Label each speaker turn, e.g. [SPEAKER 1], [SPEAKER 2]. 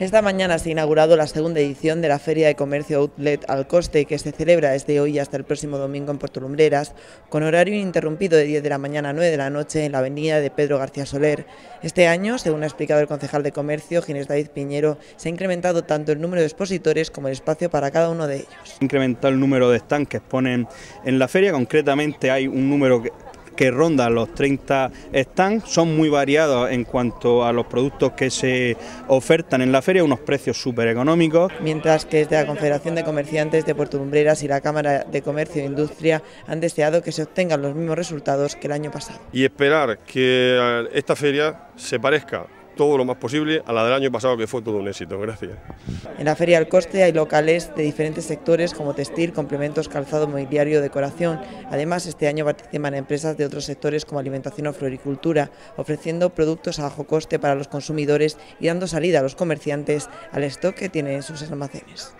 [SPEAKER 1] Esta mañana se ha inaugurado la segunda edición de la Feria de Comercio Outlet al Coste, que se celebra desde hoy hasta el próximo domingo en Puerto Lumbreras, con horario ininterrumpido de 10 de la mañana a 9 de la noche en la avenida de Pedro García Soler. Este año, según ha explicado el concejal de Comercio, Ginés David Piñero, se ha incrementado tanto el número de expositores como el espacio para cada uno de ellos.
[SPEAKER 2] Incrementado el número de stands que en la feria, concretamente hay un número que ronda los 30 stands, son muy variados en cuanto a los productos que se ofertan en la feria, unos precios súper económicos.
[SPEAKER 1] Mientras que desde la Confederación de Comerciantes de Puerto Lumbreras y la Cámara de Comercio e Industria han deseado que se obtengan los mismos resultados que el año pasado.
[SPEAKER 3] Y esperar que eh, esta feria se parezca todo lo más posible a la del año pasado que fue todo un éxito. Gracias.
[SPEAKER 1] En la Feria del Coste hay locales de diferentes sectores como textil, complementos, calzado, mobiliario, decoración. Además, este año participan empresas de otros sectores como alimentación o floricultura, ofreciendo productos a bajo coste para los consumidores y dando salida a los comerciantes al stock que tienen en sus almacenes.